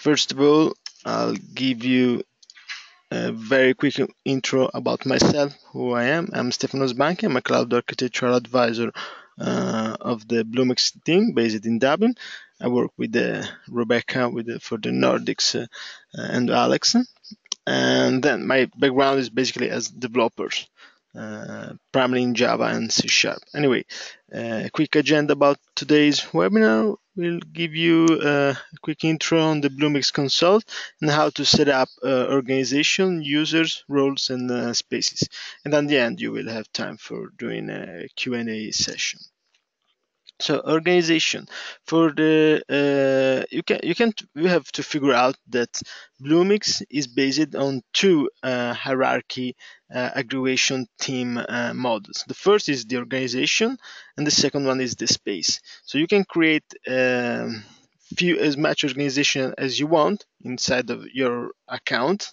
First of all, I'll give you a very quick intro about myself, who I am. I'm Stefano Sbanchi. I'm a cloud architectural advisor uh, of the Bluemix team based in Dublin. I work with uh, Rebecca with the, for the Nordics uh, and Alex. And then my background is basically as developers, uh, primarily in Java and C Sharp. Anyway, uh, a quick agenda about today's webinar. We'll give you uh, a quick intro on the Bluemix console and how to set up uh, organization, users, roles, and uh, spaces. And at the end, you will have time for doing a Q&A session so organization for the uh, you can you can you have to figure out that Bluemix is based on two uh, hierarchy uh, aggregation team uh, models. The first is the organization, and the second one is the space. So you can create um, few as much organization as you want inside of your account,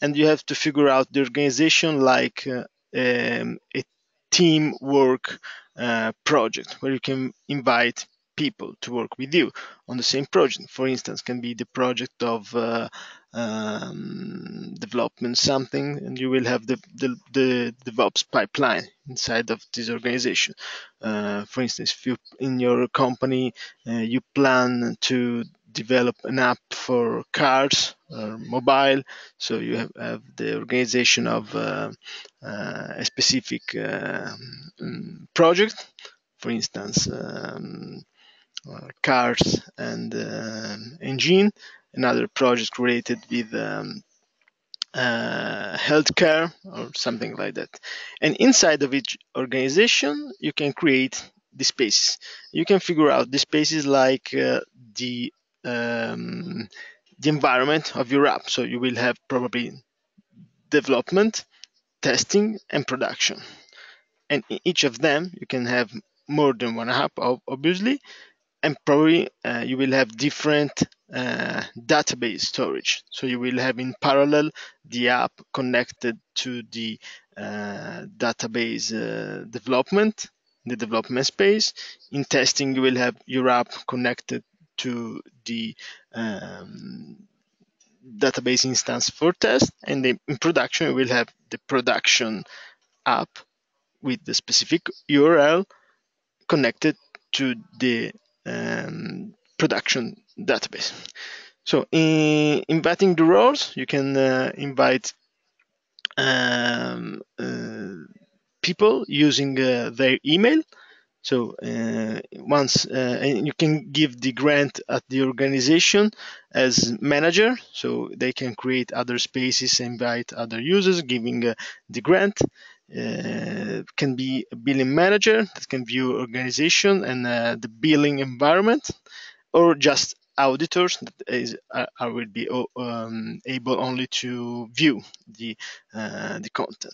and you have to figure out the organization like uh, um, a teamwork uh, project where you can invite people to work with you on the same project. For instance, can be the project of uh, um, development something, and you will have the, the, the DevOps pipeline inside of this organization. Uh, for instance, if you in your company uh, you plan to develop an app for cars or mobile. So you have, have the organization of uh, uh, a specific uh, project, for instance, um, uh, cars and engine. Another project related with um, uh, healthcare or something like that. And inside of each organization, you can create the spaces. You can figure out the spaces like uh, the um, the environment of your app. So you will have probably development, testing, and production. And in each of them, you can have more than one app, obviously, and probably uh, you will have different uh, database storage. So you will have in parallel the app connected to the uh, database uh, development, the development space. In testing, you will have your app connected to the um, database instance for test and in production we will have the production app with the specific URL connected to the um, production database. So in inviting the roles, you can uh, invite um, uh, people using uh, their email so uh, once uh, and you can give the grant at the organization as manager, so they can create other spaces, and invite other users, giving uh, the grant. Uh, can be a billing manager that can view organization and uh, the billing environment, or just auditors that is are will be um, able only to view the uh, the content.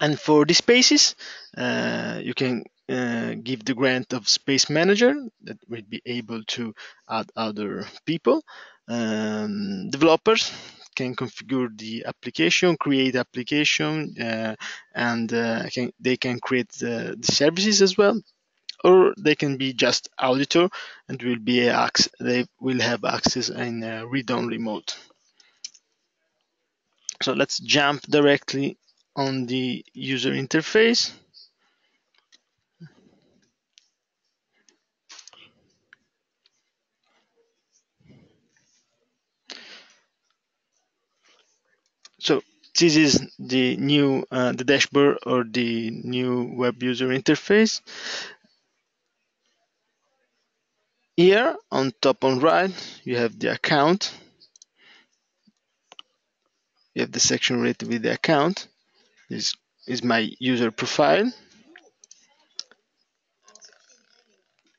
And for the spaces, you can uh, give the grant of space manager that will be able to add other people. Um, developers can configure the application, create application, uh, and uh, can, they can create the, the, services as well. Or they can be just auditor and will be they will have access in read-only mode. So let's jump directly on the user interface. So this is the new uh, the dashboard or the new web user interface. Here on top on right, you have the account. You have the section related with the account. This is my user profile.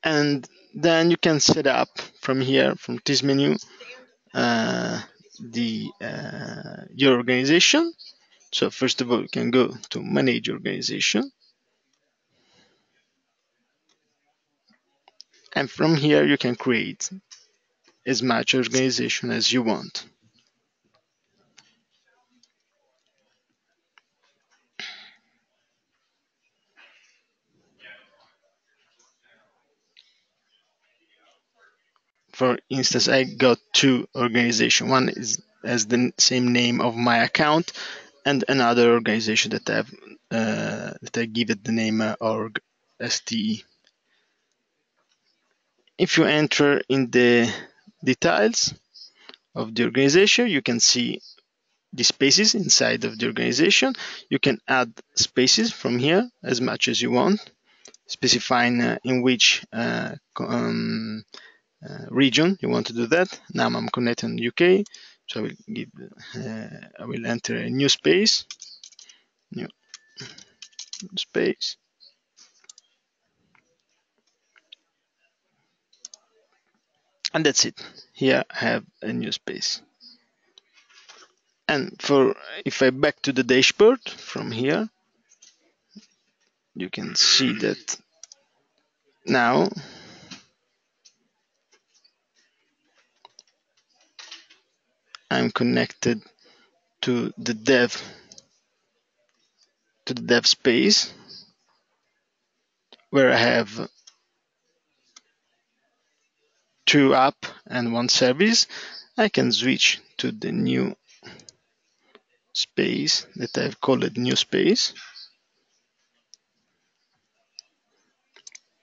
And then you can set up from here, from this menu, uh, the uh, your organization. So first of all, you can go to manage organization. And from here, you can create as much organization as you want. for instance, I got two organization. One is has the same name of my account, and another organization that I have uh, that I give it the name uh, org ste. If you enter in the details of the organization, you can see the spaces inside of the organization. You can add spaces from here as much as you want, specifying uh, in which uh, um, region you want to do that. Now I'm connecting UK, so I will give uh, I will enter a new space, new space. And that's it. Here I have a new space. And for if I back to the dashboard from here, you can see that now I'm connected to the dev to the dev space where I have two app and one service. I can switch to the new space that I've called new space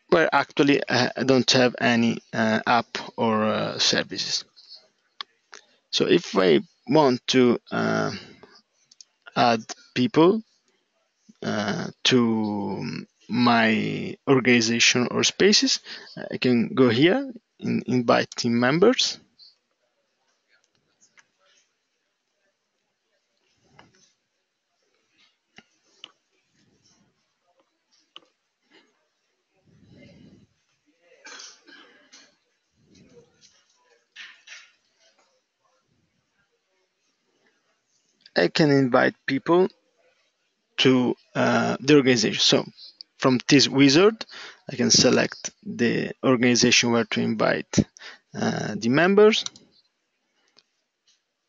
where actually I don't have any uh, app or uh, services. So if I want to uh, add people uh, to my organization or spaces, I can go here in invite team members. I can invite people to uh, the organization. So from this wizard, I can select the organization where to invite uh, the members.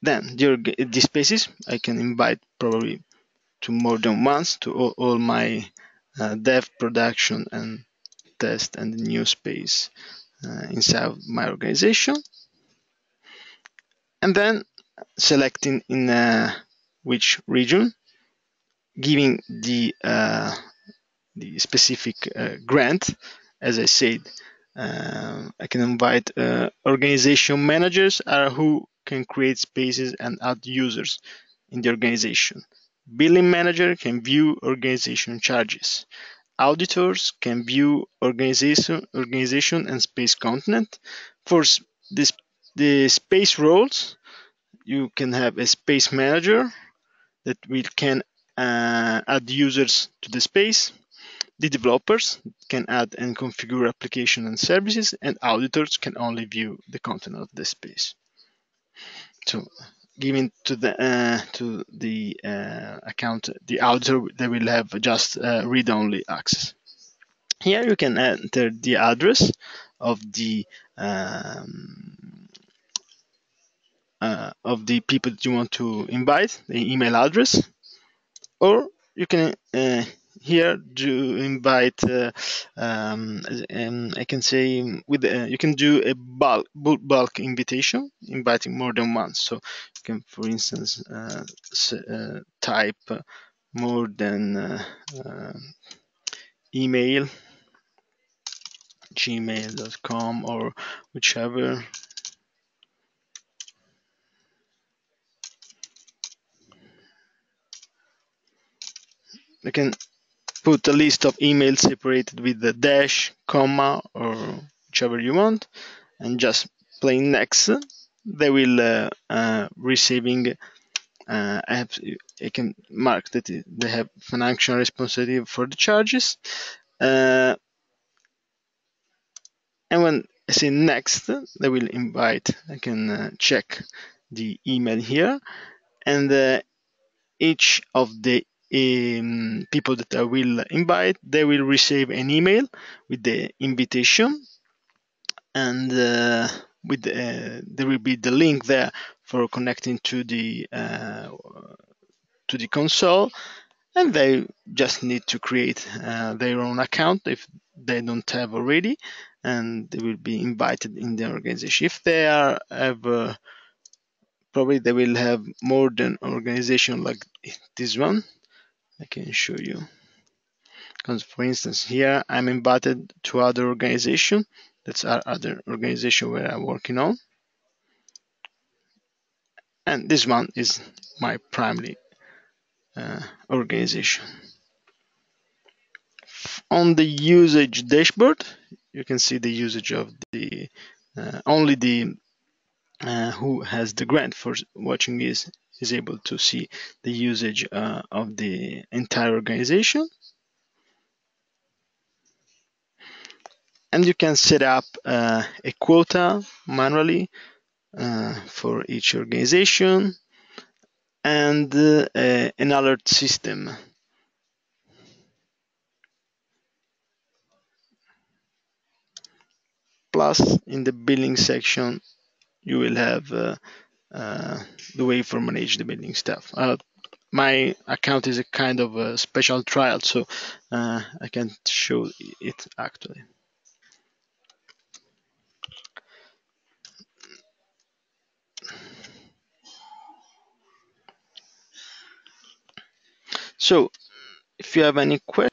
Then the, the spaces, I can invite probably to more than once to all, all my uh, dev production and test and new space uh, inside my organization. And then selecting in uh, which region, giving the uh, the specific uh, grant. As I said, uh, I can invite uh, organization managers are who can create spaces and add users in the organization. Billing manager can view organization charges. Auditors can view organization, organization and space content. For this, the space roles, you can have a space manager that will can uh, add users to the space. The developers can add and configure application and services, and auditors can only view the content of the space. So, giving to the uh, to the uh, account the auditor, they will have just uh, read-only access. Here you can enter the address of the um, uh, of the people that you want to invite, the email address, or you can uh, here do invite uh, um, and I can say with uh, you can do a bulk bulk invitation inviting more than once so you can for instance uh, uh type more than email gmail.com or whichever you can put a list of emails separated with the dash, comma, or whichever you want, and just play next. They will uh, uh, receiving. Uh, I, have, I can mark that they have financial responsibility for the charges. Uh, and when I say next, they will invite. I can uh, check the email here, and uh, each of the um, people that I will invite, they will receive an email with the invitation, and uh, with uh, there will be the link there for connecting to the uh, to the console, and they just need to create uh, their own account if they don't have already, and they will be invited in the organization. If they are have probably they will have more than organization like this one. I can show you. Because for instance, here I'm invited to other organization. That's our other organization where I'm working on. And this one is my primary uh, organization. On the usage dashboard, you can see the usage of the uh, only the uh, who has the grant for watching this is able to see the usage uh, of the entire organization. And you can set up uh, a quota manually uh, for each organization and uh, an alert system. Plus in the billing section you will have uh, the way for manage the billing stuff. Uh, my account is a kind of a special trial, so uh, I can't show it actually. So, if you have any questions,